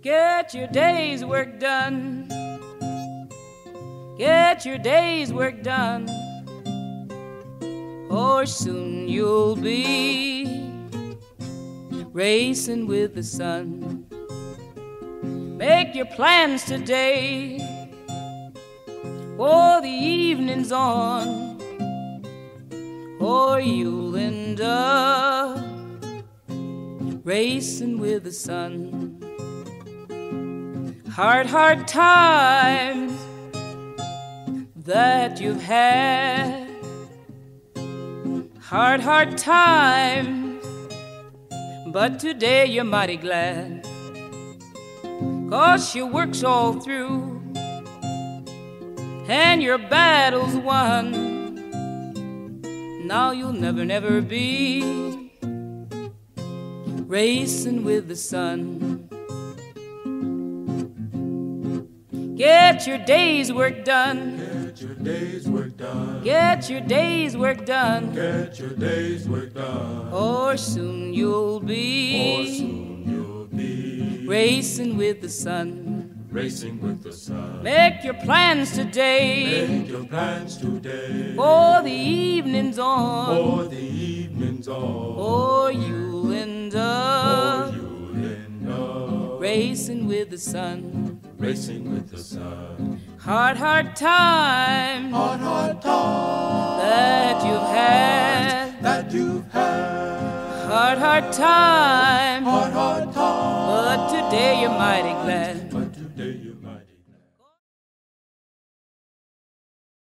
Get your day's work done. Get your day's work done. Or soon you'll be racing with the sun. Make your plans today, for the evening's on, or you'll end up racing with the sun. Hard, hard times that you've had. Hard, hard times, but today you're mighty glad. Cause your work's all through and your battle's won. Now you'll never, never be racing with the sun. Get your day's work done. Get your day's work done. Get your day's work done. Get your day's work done. Or soon you'll be. Or soon you'll be racing with the sun. Racing with the sun. Make your plans today. Make your plans today. For the evening's on. For the evening's on. Or you'll end up. Or you'll end up racing with the sun racing with the sun. Hard, hard time, hard, hard time that you've had, that you've had. Hard, hard time, hard, hard times. But today you're mighty glad.